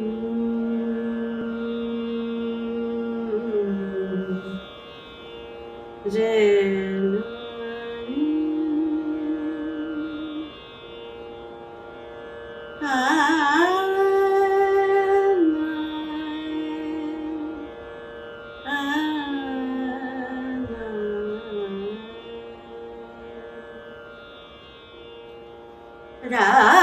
Mm. ra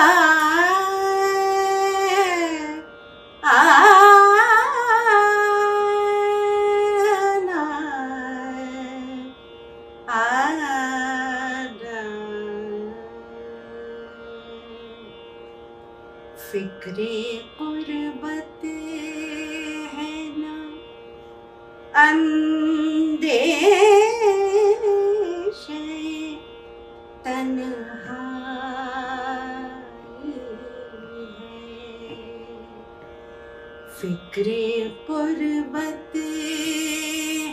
फिक्रे कुर्बत है ना। अंदेश फिक्रे कुर्बत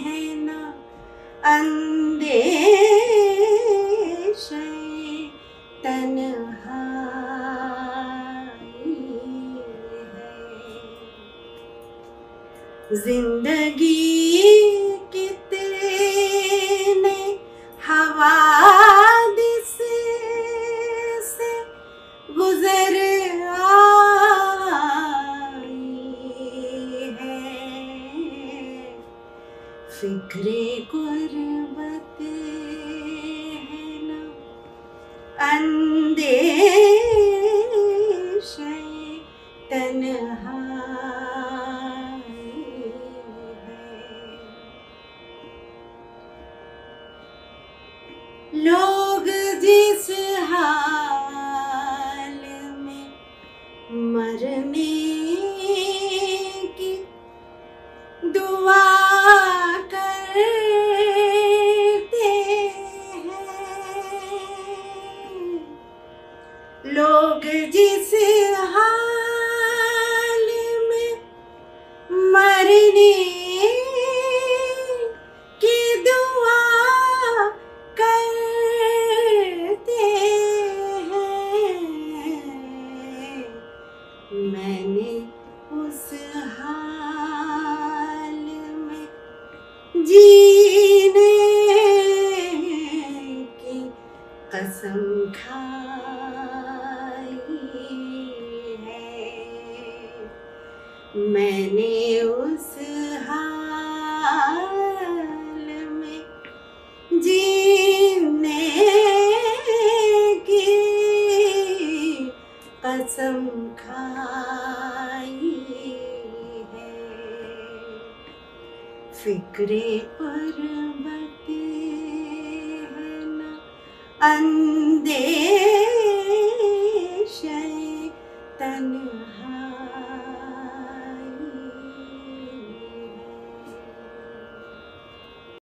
है ना। अंदेश ज़िंदगी कितने हवादिस से गुजर है। फिक्रे गुरबत है ना लोग जिस हाल में मरने की दुआ करते हैं। लोग जिस उस हाल में जीने की कसम खाई है। मैंने उस हाल में जीने की कसम खाई फिक्रे पर बते हैं ना